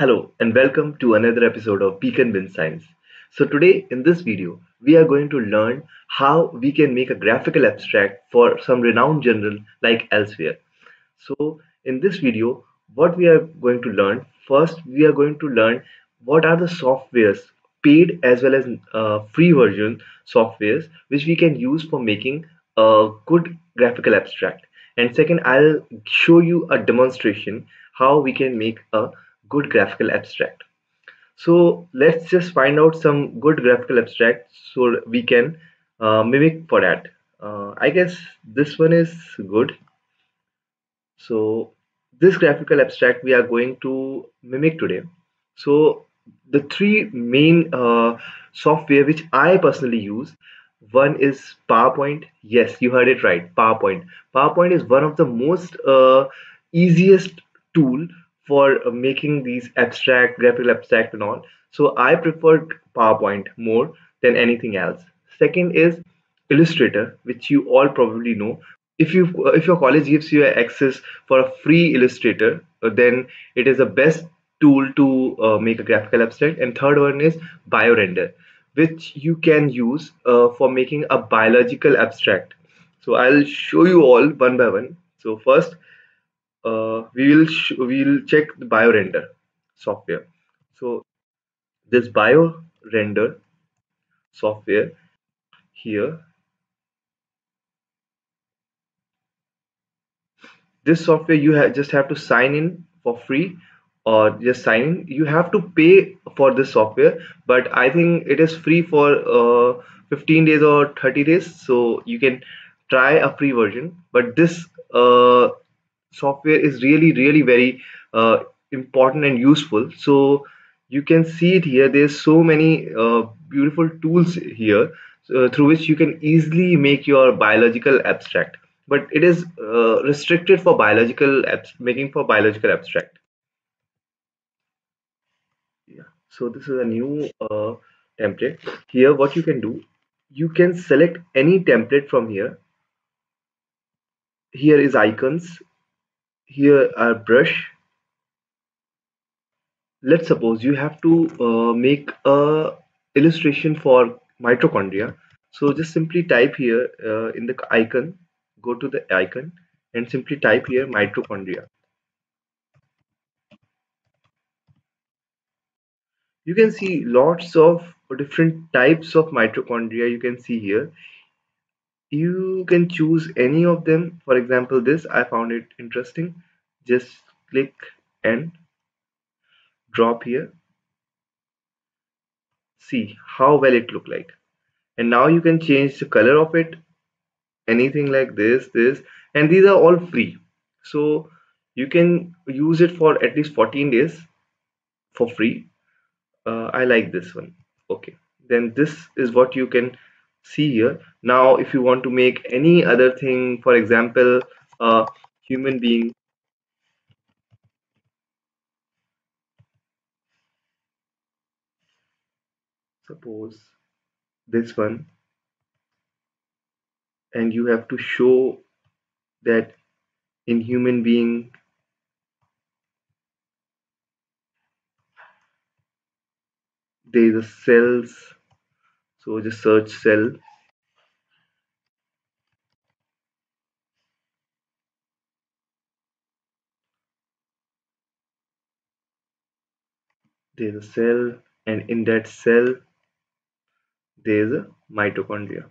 Hello and welcome to another episode of Beacon Bin Science. So today in this video, we are going to learn how we can make a graphical abstract for some renowned journal like Elsevier. So in this video, what we are going to learn, first we are going to learn what are the softwares, paid as well as uh, free version softwares, which we can use for making a good graphical abstract. And second, I'll show you a demonstration how we can make a good graphical abstract. So let's just find out some good graphical abstract so we can uh, mimic for that. Uh, I guess this one is good. So this graphical abstract we are going to mimic today. So the three main uh, software which I personally use one is PowerPoint. Yes you heard it right PowerPoint. PowerPoint is one of the most uh, easiest tool for uh, making these abstract graphical abstract and all. So i prefer powerpoint more than anything else. Second is illustrator which you all probably know. If you uh, if your college gives you access for a free illustrator uh, then it is the best tool to uh, make a graphical abstract. And third one is biorender which you can use uh, for making a biological abstract. So i'll show you all one by one. So first uh, we will we will check the bio render software. So this bio render software here. This software you have just have to sign in for free or just sign in. You have to pay for this software but i think it is free for uh, 15 days or 30 days. So you can try a free version but this uh, software is really really very uh, important and useful. So you can see it here. There's so many uh, beautiful tools here uh, through which you can easily make your biological abstract. But it is uh, restricted for biological making for biological abstract. Yeah. So this is a new uh, template. Here what you can do you can select any template from here. Here is icons here are brush. Let's suppose you have to uh, make a illustration for mitochondria. So just simply type here uh, in the icon go to the icon and simply type here mitochondria. You can see lots of different types of mitochondria you can see here you can choose any of them. For example this I found it interesting. Just click and drop here. See how well it look like. And now you can change the color of it. Anything like this this. And these are all free. So you can use it for at least 14 days for free. Uh, I like this one. Okay. Then this is what you can see here now if you want to make any other thing for example a human being. Suppose this one and you have to show that in human being there is a cells so just search cell. There's a cell and in that cell there's a mitochondria.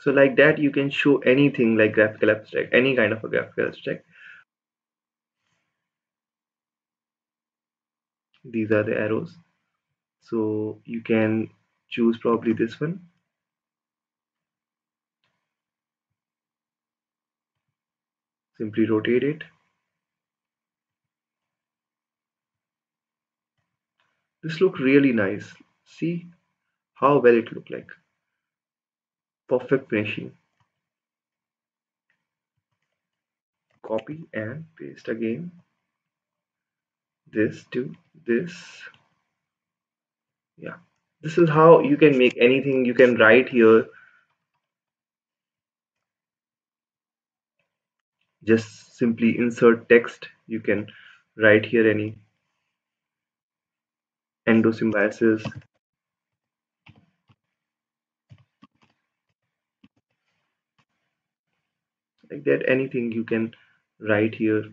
So like that you can show anything like graphical abstract any kind of a graphical abstract these are the arrows. So you can choose probably this one. Simply rotate it. This look really nice. See how well it look like. Perfect finishing. Copy and paste again this to this. Yeah. This is how you can make anything. You can write here. Just simply insert text. You can write here any endosymbiosis. Like that anything you can write here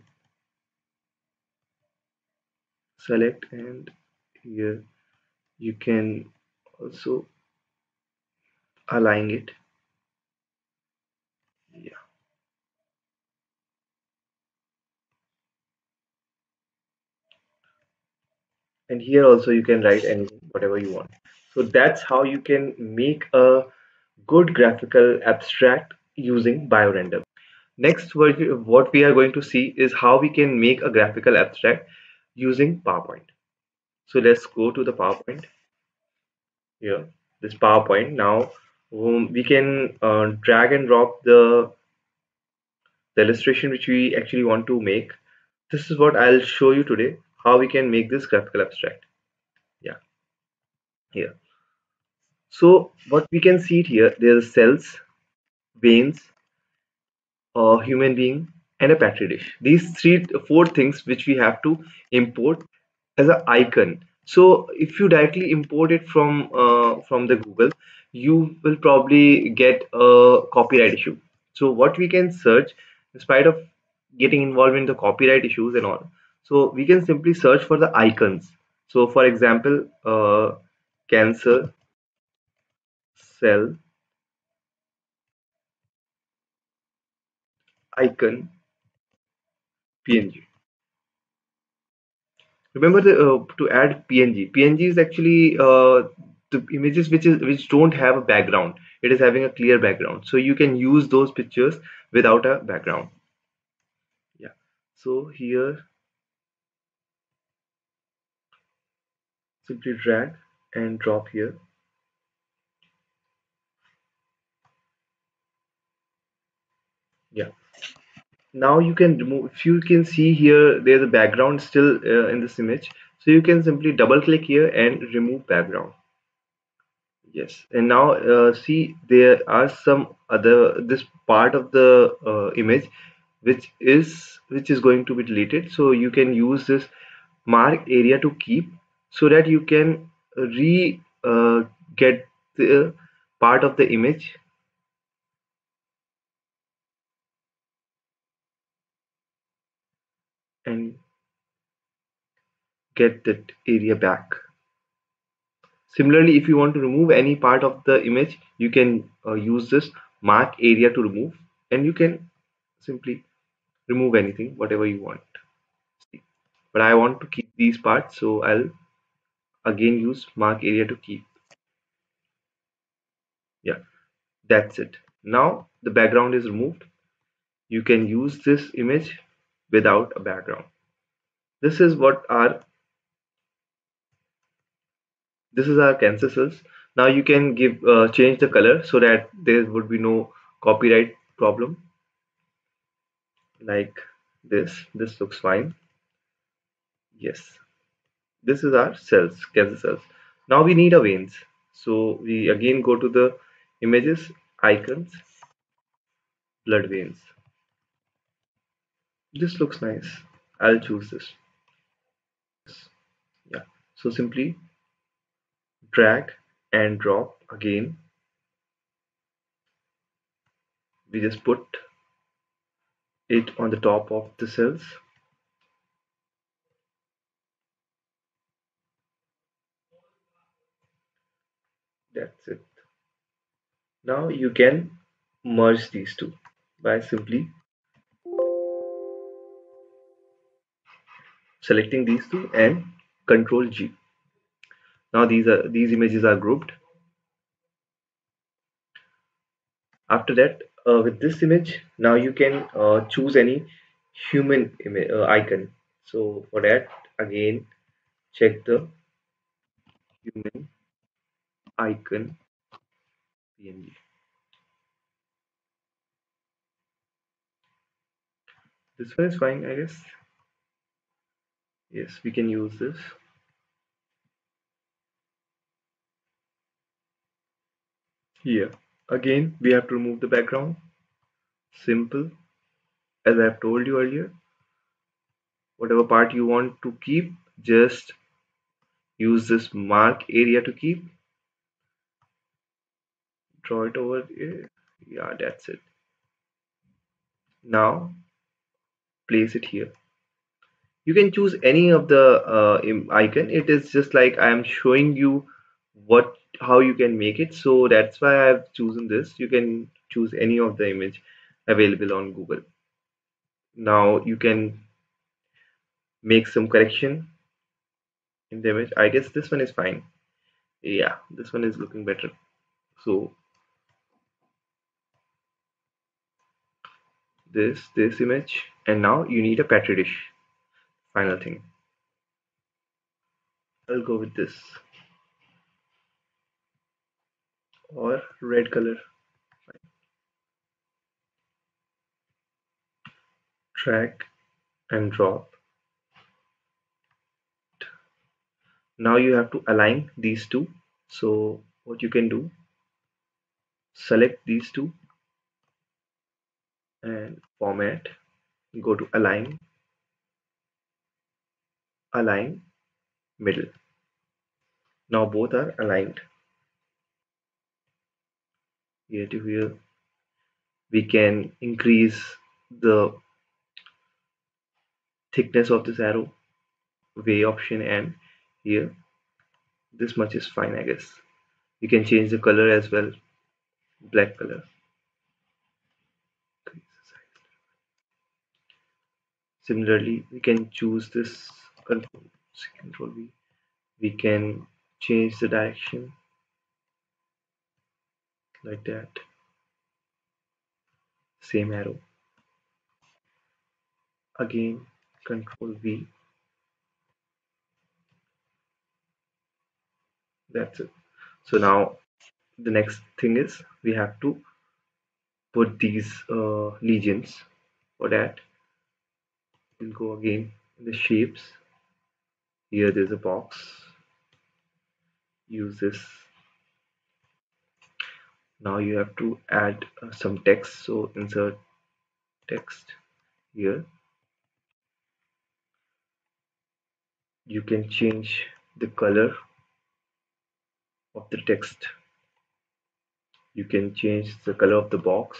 select and here you can also align it. Yeah. And here also you can write anything whatever you want. So that's how you can make a good graphical abstract using biorender. Next what we are going to see is how we can make a graphical abstract using powerpoint. So let's go to the powerpoint. Here this powerpoint. Now um, we can uh, drag and drop the the illustration which we actually want to make. This is what I'll show you today how we can make this graphical abstract. Yeah. Here. So what we can see here there's cells veins a human being and a petri dish. These three four things which we have to import as an icon. So if you directly import it from uh, from the google you will probably get a copyright issue. So what we can search in spite of getting involved in the copyright issues and all so we can simply search for the icons. So for example uh, cancer cell icon png remember the, uh, to add png png is actually uh, the images which is which don't have a background. It is having a clear background. So you can use those pictures without a background. Yeah. So here simply drag and drop here now you can remove if you can see here there's a background still uh, in this image. So you can simply double click here and remove background. Yes. And now uh, see there are some other this part of the uh, image which is which is going to be deleted. So you can use this mark area to keep so that you can re uh, get the part of the image and get that area back. Similarly if you want to remove any part of the image you can uh, use this mark area to remove and you can simply remove anything whatever you want. But I want to keep these parts so I'll again use mark area to keep. Yeah that's it. Now the background is removed. You can use this image without a background. This is what our this is our cancer cells now you can give uh, change the color so that there would be no copyright problem. Like this. This looks fine. Yes. This is our cells cancer cells. Now we need a veins. So we again go to the images icons blood veins this looks nice. I'll choose this. Yeah. So simply drag and drop again. We just put it on the top of the cells. That's it. Now you can merge these two by simply selecting these two and control G. Now these are these images are grouped. After that uh, with this image now you can uh, choose any human uh, icon. So for that again check the human icon png this one is fine i guess yes we can use this. Here. Again we have to remove the background. Simple. As I've told you earlier whatever part you want to keep just use this mark area to keep. Draw it over here. Yeah that's it. Now place it here you can choose any of the uh, icon. It is just like I am showing you what how you can make it. So that's why I've chosen this. You can choose any of the image available on Google. Now you can make some correction in the image. I guess this one is fine. Yeah this one is looking better. So this this image. And now you need a petri dish final thing. I'll go with this. Or red color. Drag and drop. Now you have to align these two. So what you can do select these two and format go to align align middle. Now both are aligned. Here to here we can increase the thickness of this arrow way option and here. This much is fine I guess. You can change the color as well black color. Similarly we can choose this control control V we can change the direction. Like that. Same arrow. Again control V. That's it. So now the next thing is we have to put these uh, legends for that. We'll go again in the shapes here there's a box. Use this. Now you have to add uh, some text. So insert text here. You can change the color of the text. You can change the color of the box.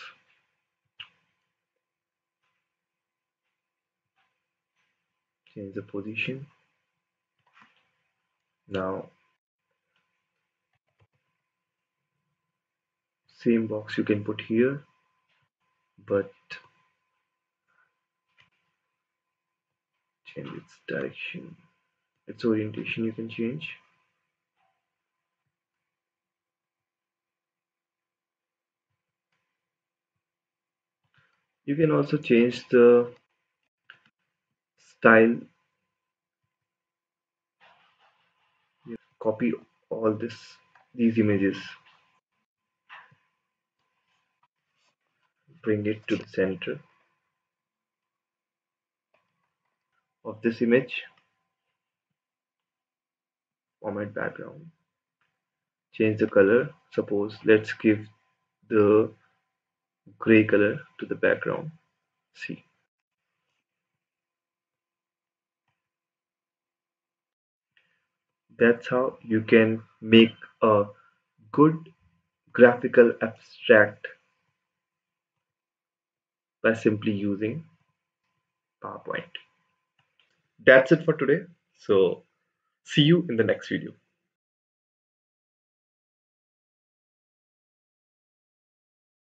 Change the position now same box you can put here but change its direction its orientation you can change. You can also change the style copy all this these images. Bring it to the center of this image. Format background. Change the color. Suppose let's give the gray color to the background. See that's how you can make a good graphical abstract by simply using PowerPoint. That's it for today. So see you in the next video.